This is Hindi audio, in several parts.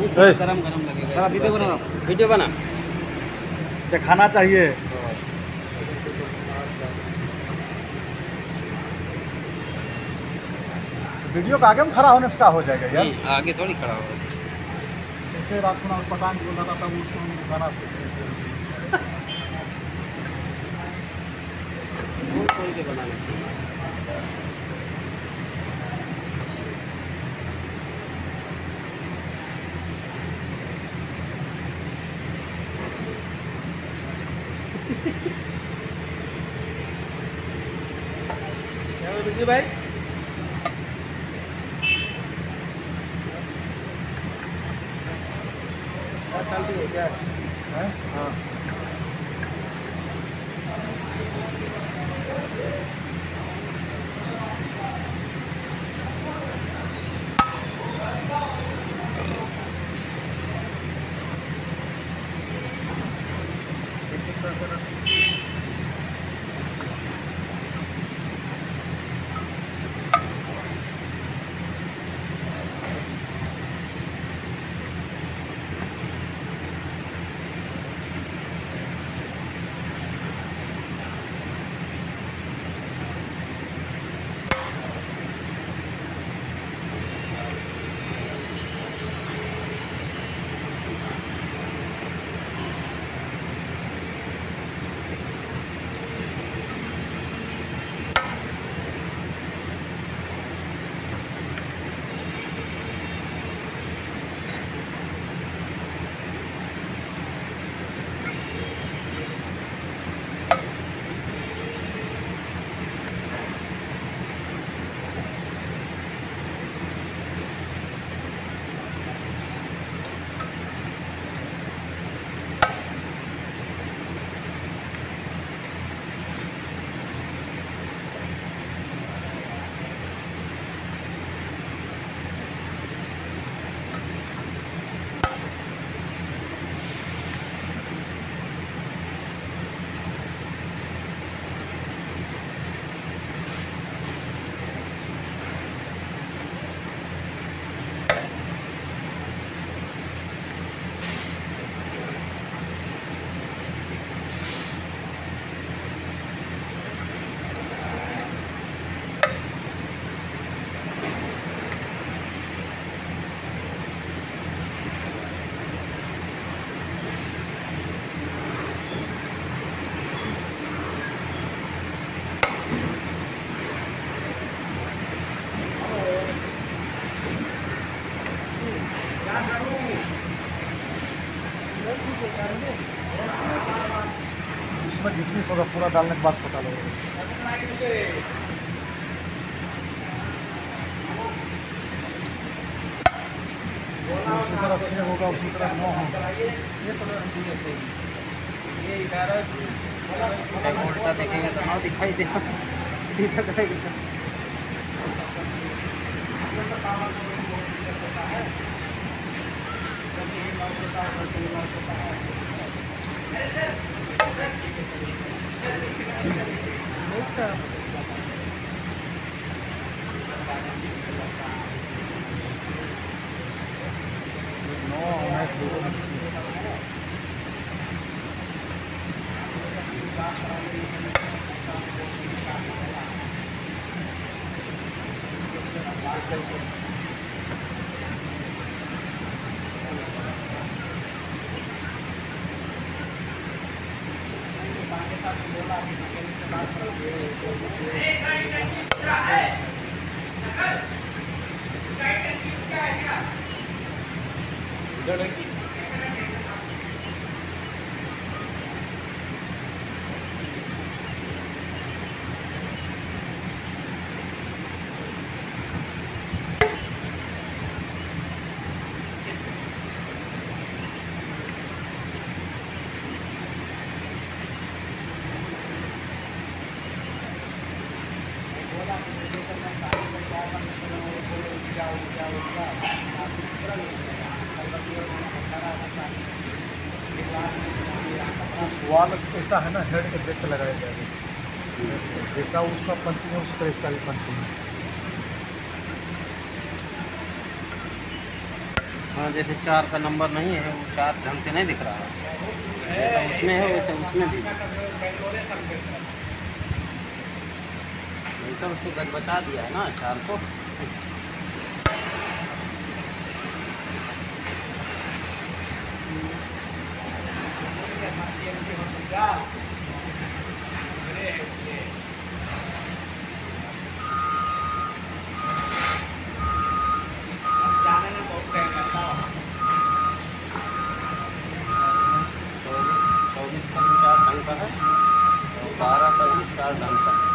गरम गरम लगेगा वीडियो बना वीडियो बना दिखाना चाहिए। वीडियो का आगे में खड़ा होने से क्या हो जाएगा यार? आगे थोड़ी खड़ा होगा। ऐसे बात सुना पठान बोल रहा था वो उसको खोल खोल के बनाना चाहिए भाई इसमें डिसमिस होगा पूरा डालने के बाद पता लगेगा उसी तरह छः होगा उसी तरह नौ होगा ये उल्टा देखेंगे तो हाँ दिखाई देगा सीधा करेगा नौ udah lagi jauh-jauh वाल ऐसा है ना, हेड के देख के लगाया जाएगा जैसा उसका पंचिंग है, उस तरह इसका भी पंचिंग है। हाँ जैसे चार का नंबर नहीं है, वो चार ढंग से नहीं दिख रहा। है उसमें है, वैसे उसमें भी। वैसा उसको गज बचा दिया है ना, चार को चौबीस चौबीस का भी चार ढंग का है और बारह भी चार ढंग का है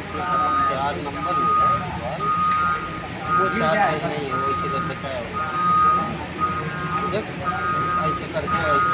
इसमें चार नंबर ही है वो चार नहीं है वो इसी तरह बचाया हुआ ऐसे करके ऐसे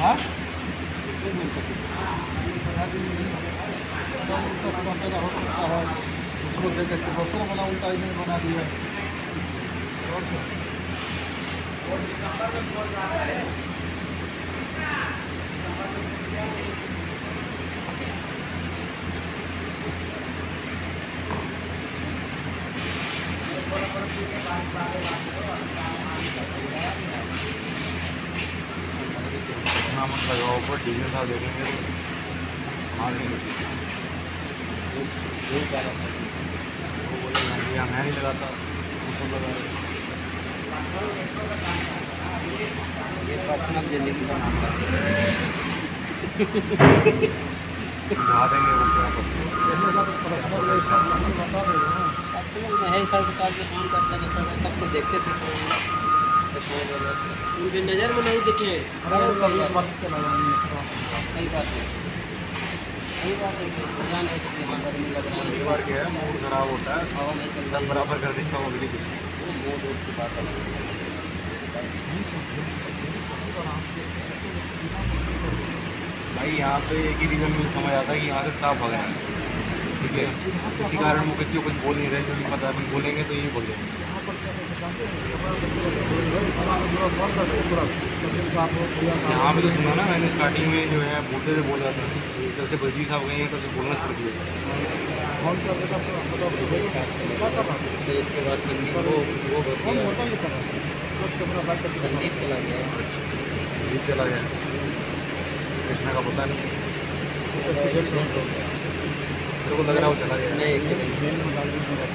हाँ? उसको देख बना उल्टा नहीं दिया और तो मार देंगे यही ज़्यादा वो कि यहाँ मैं नहीं लगाता सब लगा ये पर्सनल ज़िंदगी का है समझा देंगे वो क्या पर्सनल नहीं बता मैं ही में काम करता रहता था, तब तो देखते थे। उनकी नज़र में नहीं दिखे। अरे वो तो बस के लगानी है सही बात है। सही बात है कि है कि हाँ गर्मी लग रहा है। बार क्या है मूड खराब होता है। हवा नहीं चल सब बराबर कर देता हूँ अगली वो मूड उठ की बात अलग है। नहीं समझे भाई यहाँ पे एक ही रीज़न मुझे समझ आता है कि यहाँ से स्टाफ भाग रहे हैं। ठीक है? किसी कारण वो किसी को कुछ बोल नहीं रहे क्योंकि पता है अपन बोलेंगे तो यही बोल देंगे यहाँ हैं हो पे तो सुना ना मैंने स्टार्टिंग में जो है बोलते थे बोल रहा था। जब से बलजीत साहब गए हैं तब से बोलना शुरू किया। है इसके बाद संदीप वो वो गया। है है संदीप चला गया। जीत चला गया। कृष्णा का पता नहीं। मेरे को लग रहा है वो चला गया। नहीं एक्सीडेंट मेन में डाल दीजिएगा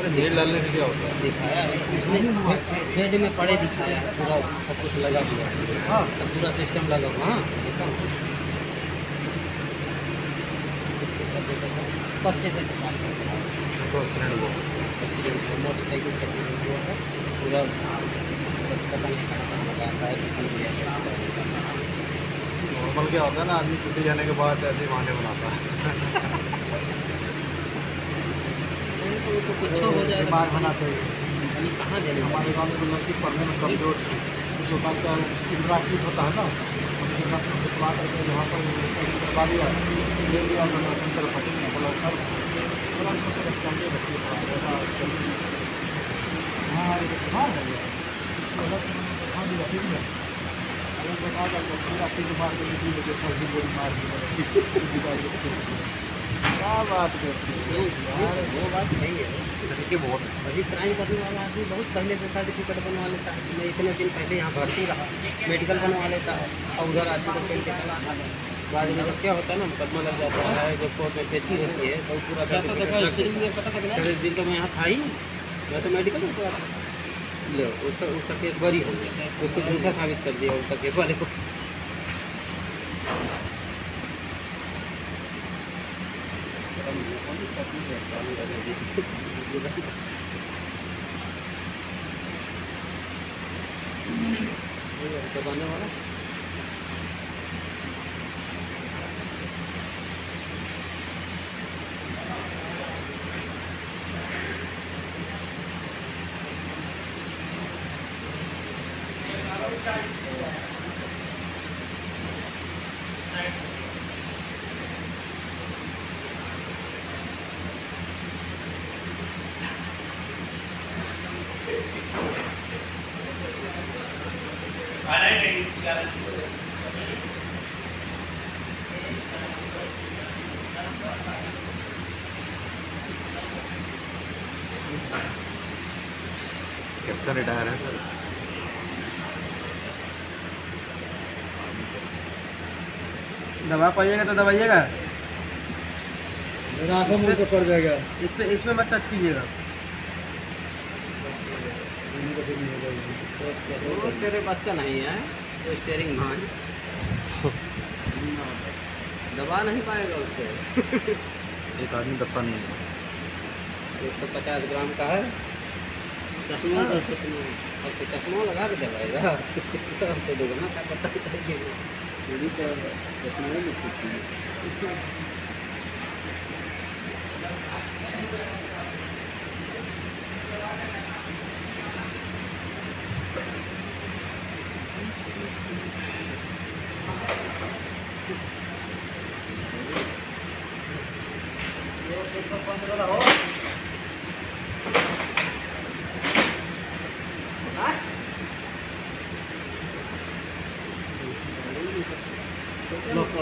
अरे डालने से क्या होता है? दिखाया। बेड में पड़े दिखाया। पूरा सब कुछ लगा हुआ है सब पूरा सिस्टम लगा हुआ। हाँ देखा। पर्चे से एक्सीडेंट हुआ मोटरसाइकिल से एक्सीडेंट हुआ है। पूरा। नॉर्मल क्या होता है ना आदमी छुट्टी जाने के बाद ऐसे ही बहाने बनाता है। तो तो कुछ हो जाए दिमाग होना चाहिए। यानी कहाँ देने हमारे गाँव में तो लड़की पढ़ने में कमज़ोर थी। उसके बाद का इंटराक्टिव होता है ना उनके बस में विश्वास करके यहाँ पर करवा दिया ले लिया शंकर पति ने बोला सर बोला उसको सर बच्चे हाँ हाँ है हाँ दिया ठीक है। अरे बता पूरा चीज़ मार के निकली मुझे गोली मार दी क्या बात वो बात सही है बहुत अभी क्राइम करने वाला आदमी बहुत पहले से सर्टिफिकेट बनवा लेता है मैं इतने दिन पहले यहाँ भर्ती रहा मेडिकल बनवा लेता है और उधर आदमी को खेल के चला आता बाद में जब क्या होता है ना मुकदमा लग जाता है जब कोर्ट में पेशी होती है तो पूरा सर दिन तो मैं यहाँ था ही। मैं तो मेडिकल में था उसका उसका केस बरी हो गया उसको झूठा साबित कर दिया, उसका केस वाले को दबाने वाला कैप्टन रिटायर है सर। दबा पाइएगा तो दबाइएगा मेरा आँखों मुँह से पड़ जाएगा। इस पे इसमें मत टच कीजिएगा। वो तेरे पास का नहीं है तो स्टेयरिंग भाई दबा नहीं पाएगा उसको। एक आदमी दबता नहीं है। एक सौ पचास ग्राम का है। चश्मा चश्मा लगा के दबाएगा तो दुगना का पता चश्मा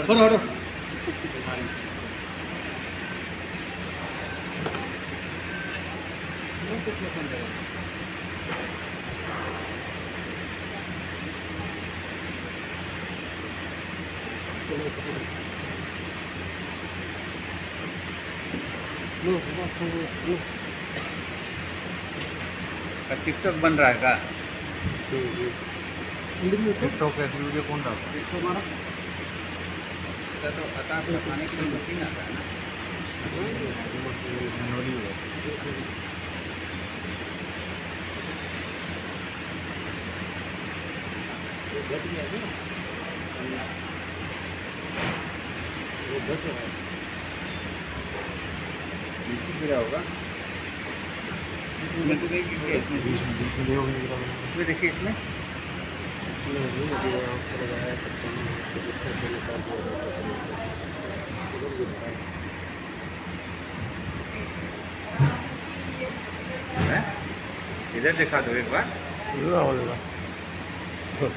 हटो हटो टिकटॉक बन रहा है का? टिकटॉक ऐसी वीडियो कौन डालता है? मारो तो खाने के लिए मशीन आता है ना होगा इसमें तो गया गिरा देखिए इसमें है? इधर दिखा दो एक बार। हो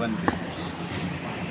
बंद।